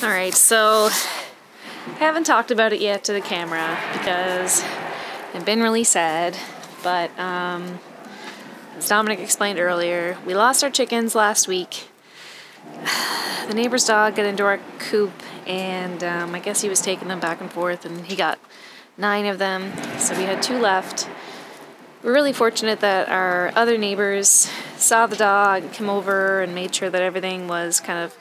All right, so I haven't talked about it yet to the camera because I've been really sad, but um, as Dominic explained earlier, we lost our chickens last week. The neighbor's dog got into our coop and um, I guess he was taking them back and forth and he got nine of them, so we had two left. We're really fortunate that our other neighbors saw the dog, came over and made sure that everything was kind of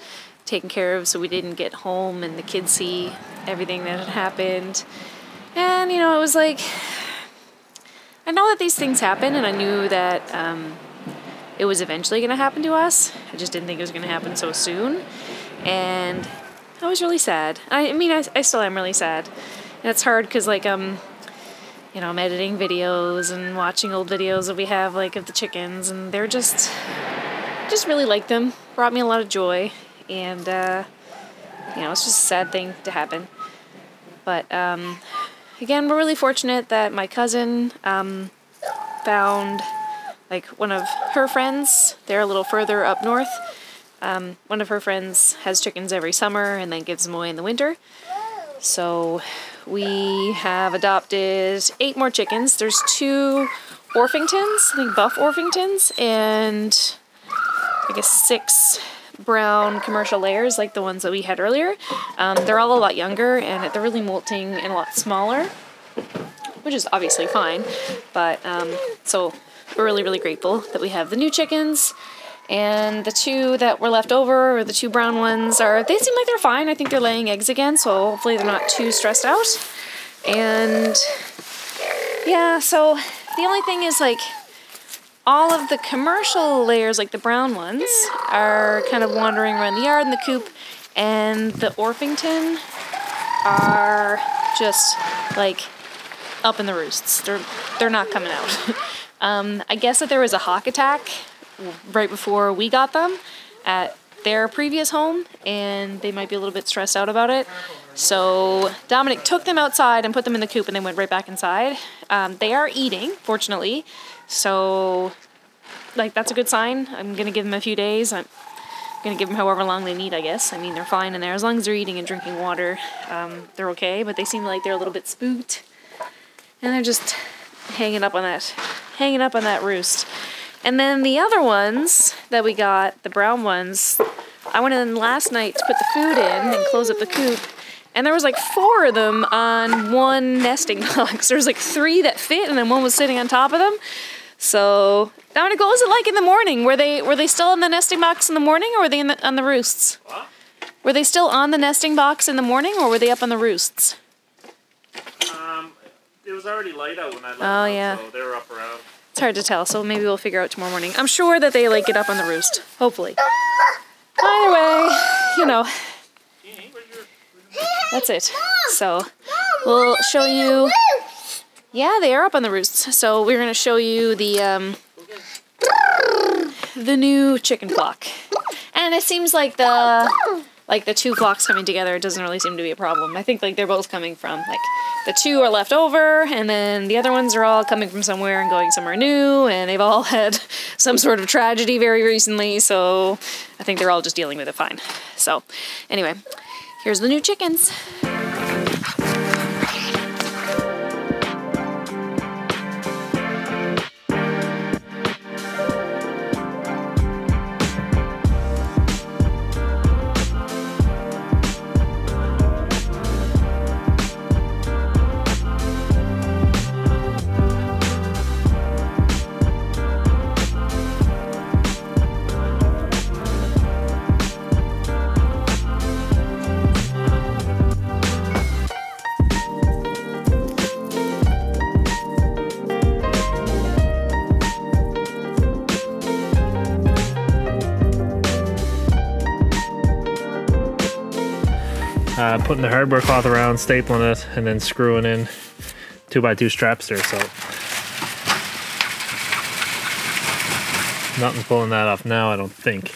taken care of so we didn't get home and the kids see everything that had happened. And, you know, it was like, I know that these things happen and I knew that um, it was eventually going to happen to us. I just didn't think it was going to happen so soon. And I was really sad. I, I mean, I, I still am really sad. And it's hard because, like, um, you know, I'm editing videos and watching old videos that we have, like, of the chickens, and they're just, just really like them. Brought me a lot of joy and uh, you know, it's just a sad thing to happen. But um, again, we're really fortunate that my cousin um, found like one of her friends. They're a little further up north. Um, one of her friends has chickens every summer and then gives them away in the winter. So we have adopted eight more chickens. There's two Orpingtons, I think buff Orpingtons, and I guess six brown commercial layers like the ones that we had earlier. Um, they're all a lot younger and they're really molting and a lot smaller, which is obviously fine. But um, so we're really, really grateful that we have the new chickens. And the two that were left over, or the two brown ones, are they seem like they're fine. I think they're laying eggs again, so hopefully they're not too stressed out. And yeah, so the only thing is like all of the commercial layers, like the brown ones, are kind of wandering around the yard in the coop, and the Orpington are just like up in the roosts. They're they're not coming out. um, I guess that there was a hawk attack right before we got them at their previous home, and they might be a little bit stressed out about it. So Dominic took them outside and put them in the coop, and they went right back inside. Um, they are eating, fortunately. So, like, that's a good sign. I'm gonna give them a few days. I'm gonna give them however long they need, I guess. I mean, they're fine in there. As long as they're eating and drinking water, um, they're okay. But they seem like they're a little bit spooked. And they're just hanging up on that, hanging up on that roost. And then the other ones that we got, the brown ones, I went in last night to put the food in and close up the coop. And there was like four of them on one nesting box. There was like three that fit, and then one was sitting on top of them. So, Dominic, what was it like in the morning? Were they were they still in the nesting box in the morning, or were they the, on the roosts? What? Were they still on the nesting box in the morning, or were they up on the roosts? Um, it was already light out when I left. Oh, them, yeah. So they were up around. It's hard to tell, so maybe we'll figure out tomorrow morning. I'm sure that they like get up on the roost. Hopefully. Either way, you know, that's it. So we'll show you. Yeah, they are up on the roosts. So we're gonna show you the um, the new chicken flock, and it seems like the like the two flocks coming together doesn't really seem to be a problem. I think like they're both coming from like the two are left over, and then the other ones are all coming from somewhere and going somewhere new, and they've all had some sort of tragedy very recently. So I think they're all just dealing with it fine. So anyway, here's the new chickens. Uh, putting the hardware cloth around, stapling it, and then screwing in two by two straps there. So nothing pulling that off now, I don't think.